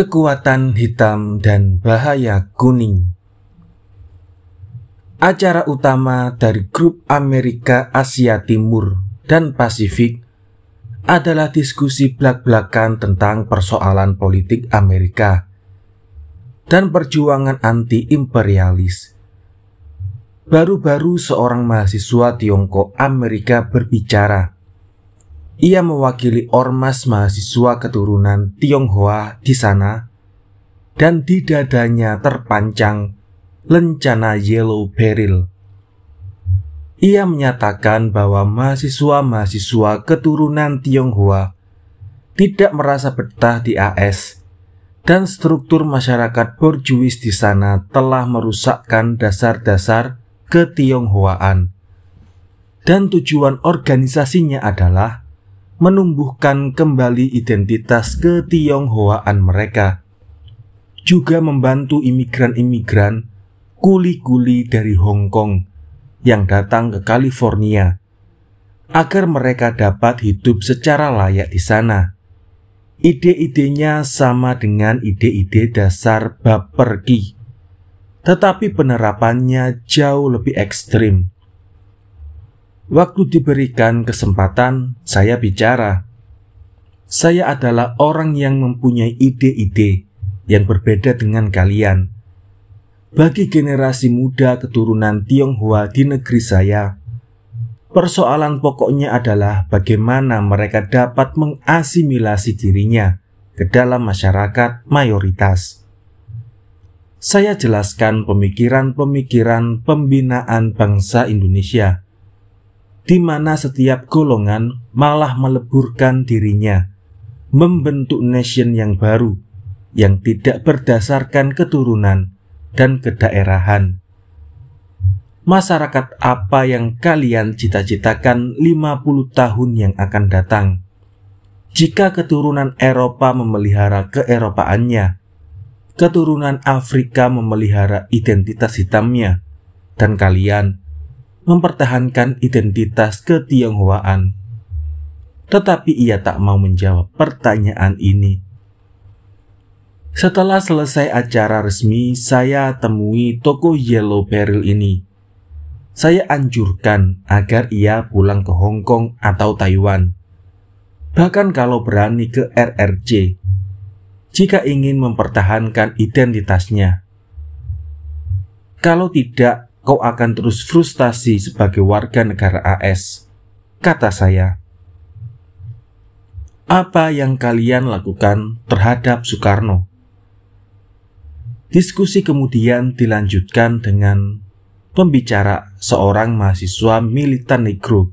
Kekuatan hitam dan bahaya kuning. Acara utama dari grup Amerika Asia Timur dan Pasifik adalah diskusi belak-belakan tentang persoalan politik Amerika dan perjuangan anti-imperialis. Baru-baru seorang mahasiswa Tiongkok Amerika berbicara ia mewakili ormas mahasiswa keturunan Tionghoa di sana, dan di dadanya terpancang lencana Yellow Peril. Ia menyatakan bahwa mahasiswa-mahasiswa keturunan Tionghoa tidak merasa betah di AS dan struktur masyarakat borjuis di sana telah merusakkan dasar-dasar ketionghoaan. Dan tujuan organisasinya adalah menumbuhkan kembali identitas ketionghoaan mereka, juga membantu imigran-imigran kuli-kuli dari Hong Kong yang datang ke California agar mereka dapat hidup secara layak di sana. Ide-idenya sama dengan ide-ide dasar Baperki, tetapi penerapannya jauh lebih ekstrim. Waktu diberikan kesempatan, saya bicara. Saya adalah orang yang mempunyai ide-ide yang berbeda dengan kalian. Bagi generasi muda keturunan Tionghoa di negeri saya, persoalan pokoknya adalah bagaimana mereka dapat mengasimilasi dirinya ke dalam masyarakat mayoritas. Saya jelaskan pemikiran-pemikiran pembinaan bangsa Indonesia di mana setiap golongan malah meleburkan dirinya, membentuk nation yang baru, yang tidak berdasarkan keturunan dan kedaerahan. Masyarakat apa yang kalian cita-citakan 50 tahun yang akan datang? Jika keturunan Eropa memelihara keeropaannya, keturunan Afrika memelihara identitas hitamnya, dan kalian mempertahankan identitas ketionghoaan. Tetapi ia tak mau menjawab pertanyaan ini. Setelah selesai acara resmi, saya temui toko Yellow Peril ini. Saya anjurkan agar ia pulang ke Hong Kong atau Taiwan. Bahkan kalau berani ke RRC, jika ingin mempertahankan identitasnya. Kalau tidak, kau akan terus frustasi sebagai warga negara AS. Kata saya, apa yang kalian lakukan terhadap Soekarno? Diskusi kemudian dilanjutkan dengan pembicara seorang mahasiswa militan negro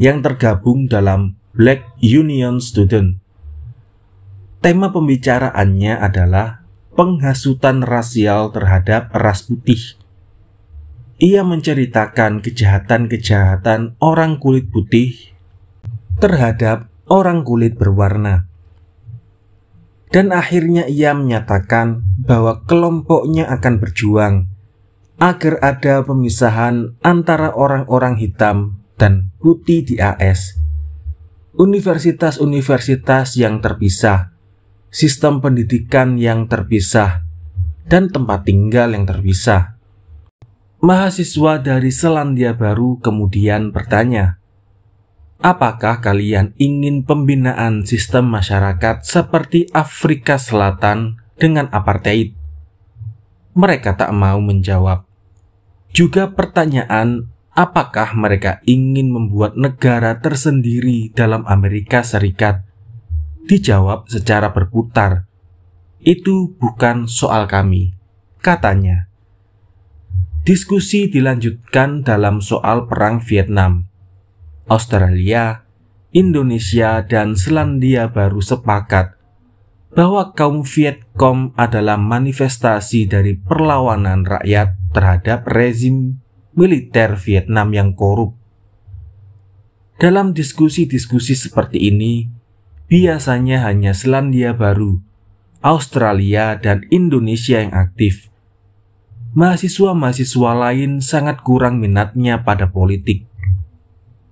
yang tergabung dalam Black Union Student. Tema pembicaraannya adalah penghasutan rasial terhadap ras putih ia menceritakan kejahatan-kejahatan orang kulit putih terhadap orang kulit berwarna. Dan akhirnya ia menyatakan bahwa kelompoknya akan berjuang agar ada pemisahan antara orang-orang hitam dan putih di AS. Universitas-universitas yang terpisah, sistem pendidikan yang terpisah, dan tempat tinggal yang terpisah Mahasiswa dari Selandia Baru kemudian bertanya, "Apakah kalian ingin pembinaan sistem masyarakat seperti Afrika Selatan dengan apartheid?" Mereka tak mau menjawab. Juga pertanyaan, apakah mereka ingin membuat negara tersendiri dalam Amerika Serikat? Dijawab secara berputar, "Itu bukan soal kami," katanya. Diskusi dilanjutkan dalam soal Perang Vietnam. Australia, Indonesia, dan Selandia Baru sepakat bahwa kaum Vietcong adalah manifestasi dari perlawanan rakyat terhadap rezim militer Vietnam yang korup. Dalam diskusi-diskusi seperti ini, biasanya hanya Selandia Baru, Australia, dan Indonesia yang aktif mahasiswa-mahasiswa lain sangat kurang minatnya pada politik.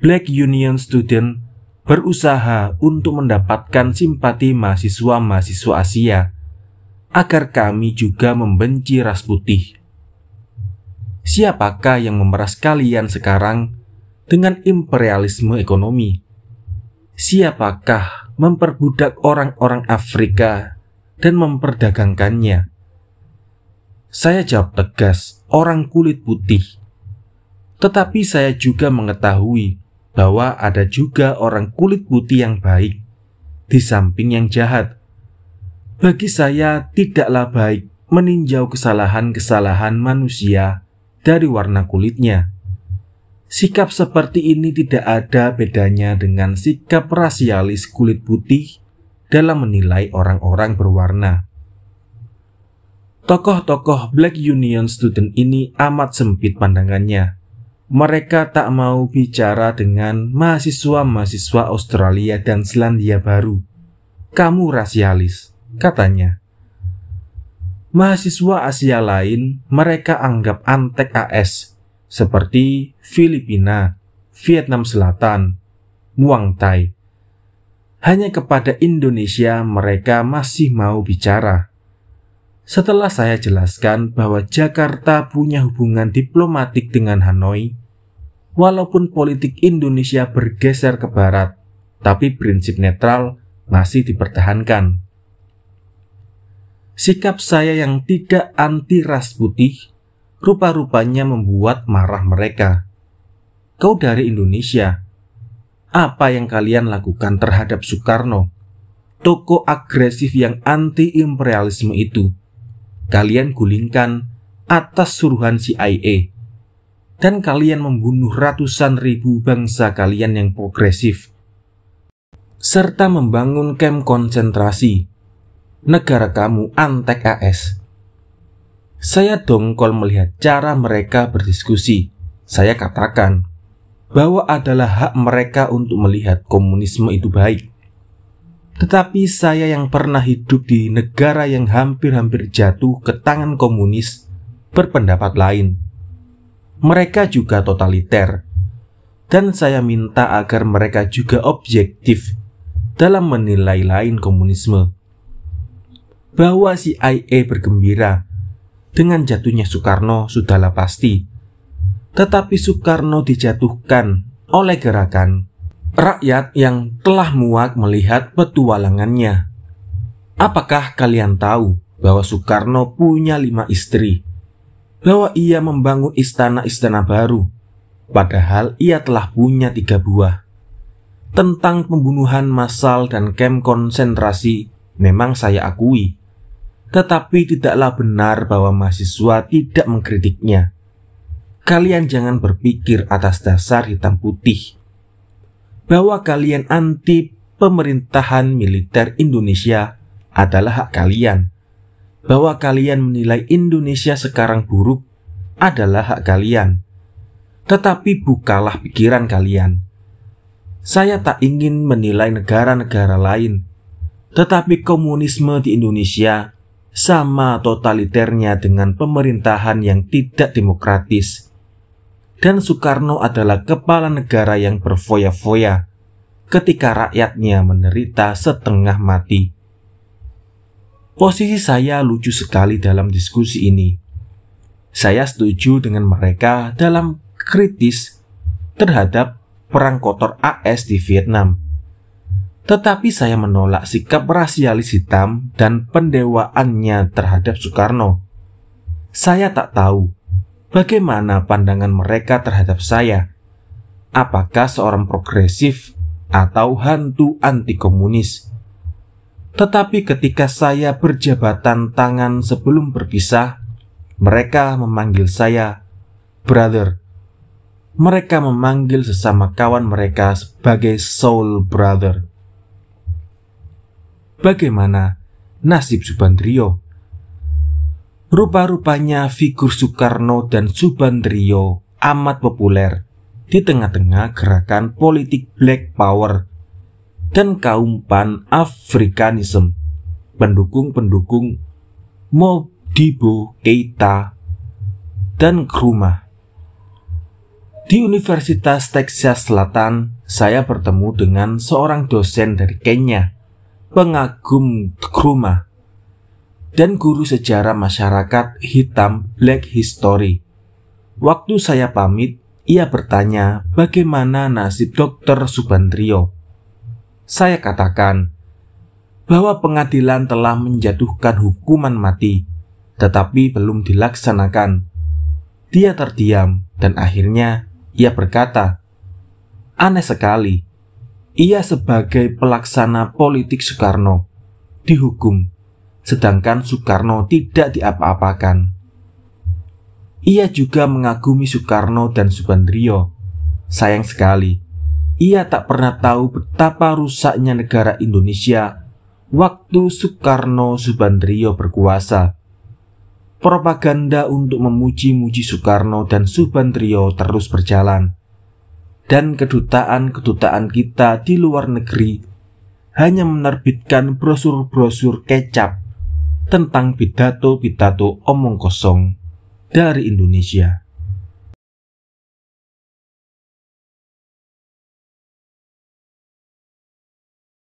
Black Union Student berusaha untuk mendapatkan simpati mahasiswa-mahasiswa Asia agar kami juga membenci ras putih. Siapakah yang memeras kalian sekarang dengan imperialisme ekonomi? Siapakah memperbudak orang-orang Afrika dan memperdagangkannya? Saya jawab tegas, orang kulit putih. Tetapi saya juga mengetahui bahwa ada juga orang kulit putih yang baik di samping yang jahat. Bagi saya, tidaklah baik meninjau kesalahan-kesalahan manusia dari warna kulitnya. Sikap seperti ini tidak ada bedanya dengan sikap rasialis kulit putih dalam menilai orang-orang berwarna. Tokoh-tokoh Black Union Student ini amat sempit pandangannya. Mereka tak mau bicara dengan mahasiswa-mahasiswa Australia dan Selandia Baru. Kamu rasialis, katanya. Mahasiswa Asia lain mereka anggap antek AS seperti Filipina, Vietnam Selatan, Muang Thai. Hanya kepada Indonesia mereka masih mau bicara. Setelah saya jelaskan bahwa Jakarta punya hubungan diplomatik dengan Hanoi, walaupun politik Indonesia bergeser ke barat, tapi prinsip netral masih dipertahankan. Sikap saya yang tidak anti ras putih rupa-rupanya membuat marah mereka. Kau dari Indonesia. Apa yang kalian lakukan terhadap Soekarno? Toko agresif yang anti-imperialisme itu. Kalian gulingkan atas suruhan CIA. Dan kalian membunuh ratusan ribu bangsa kalian yang progresif. Serta membangun kem konsentrasi negara kamu antek AS. Saya dongkol melihat cara mereka berdiskusi. Saya katakan bahwa adalah hak mereka untuk melihat komunisme itu baik. Tetapi saya yang pernah hidup di negara yang hampir-hampir jatuh ke tangan komunis berpendapat lain. Mereka juga totaliter. Dan saya minta agar mereka juga objektif dalam menilai lain komunisme bahwa CIA bergembira dengan jatuhnya Soekarno sudahlah pasti. Tetapi Soekarno dijatuhkan oleh gerakan rakyat yang telah muak melihat petualangannya. Apakah kalian tahu bahwa Soekarno punya lima istri? Bahwa ia membangun istana-istana baru, padahal ia telah punya tiga buah. Tentang pembunuhan massal dan kem konsentrasi, memang saya akui tetapi tidaklah benar bahwa mahasiswa tidak mengkritiknya. Kalian jangan berpikir atas dasar hitam putih bahwa kalian anti pemerintahan militer Indonesia adalah hak kalian. Bahwa kalian menilai Indonesia sekarang buruk adalah hak kalian. Tetapi bukalah pikiran kalian. Saya tak ingin menilai negara-negara lain, tetapi komunisme di Indonesia sama totaliternya dengan pemerintahan yang tidak demokratis. Dan Soekarno adalah kepala negara yang berfoya-foya ketika rakyatnya menderita setengah mati. Posisi saya lucu sekali dalam diskusi ini. Saya setuju dengan mereka dalam kritis terhadap perang kotor AS di Vietnam tetapi saya menolak sikap rasialis hitam dan pendewaannya terhadap Soekarno. Saya tak tahu bagaimana pandangan mereka terhadap saya. Apakah seorang progresif atau hantu anti komunis? Tetapi ketika saya berjabatan tangan sebelum berpisah, mereka memanggil saya brother. Mereka memanggil sesama kawan mereka sebagai soul brother bagaimana nasib Subandrio. Rupa-rupanya figur Soekarno dan Subandrio amat populer di tengah-tengah gerakan politik Black Power dan kaum Pan-Afrikanism, pendukung-pendukung Modibo Keita dan Krumah. Di Universitas Texas Selatan, saya bertemu dengan seorang dosen dari Kenya pengagum Krumah. Dan guru sejarah masyarakat hitam Black History. Waktu saya pamit, ia bertanya bagaimana nasib Dr. Subandrio. Saya katakan bahwa pengadilan telah menjatuhkan hukuman mati, tetapi belum dilaksanakan. Dia terdiam dan akhirnya ia berkata, "Aneh sekali, ia sebagai pelaksana politik Soekarno dihukum, sedangkan Soekarno tidak diapa-apakan. Ia juga mengagumi Soekarno dan Subandrio. Sayang sekali, ia tak pernah tahu betapa rusaknya negara Indonesia waktu Soekarno Subandrio berkuasa. Propaganda untuk memuji-muji Soekarno dan Subandrio terus berjalan dan kedutaan-kedutaan kita di luar negeri hanya menerbitkan brosur-brosur kecap tentang pidato-pidato omong kosong dari Indonesia.